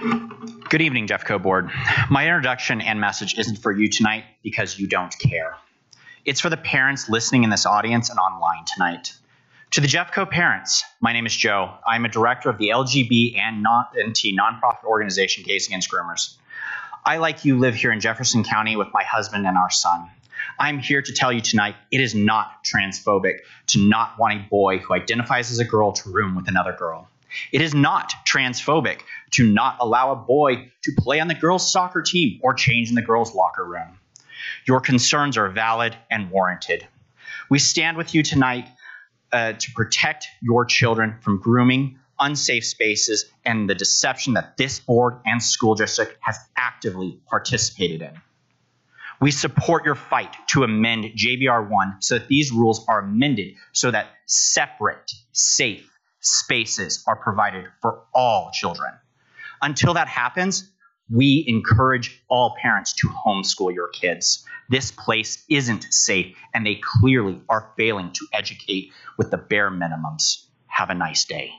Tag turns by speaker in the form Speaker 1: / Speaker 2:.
Speaker 1: Good evening, Jeffco Board. My introduction and message isn't for you tonight because you don't care. It's for the parents listening in this audience and online tonight. To the Jeffco parents, my name is Joe. I'm a director of the LGB and NT nonprofit organization Gays Against Groomers. I, like you, live here in Jefferson County with my husband and our son. I'm here to tell you tonight it is not transphobic to not want a boy who identifies as a girl to room with another girl. It is not transphobic to not allow a boy to play on the girls' soccer team or change in the girls' locker room. Your concerns are valid and warranted. We stand with you tonight uh, to protect your children from grooming, unsafe spaces, and the deception that this board and school district has actively participated in. We support your fight to amend JBR 1 so that these rules are amended so that separate, safe spaces are provided for all children. Until that happens, we encourage all parents to homeschool your kids. This place isn't safe, and they clearly are failing to educate with the bare minimums. Have a nice day.